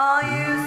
All you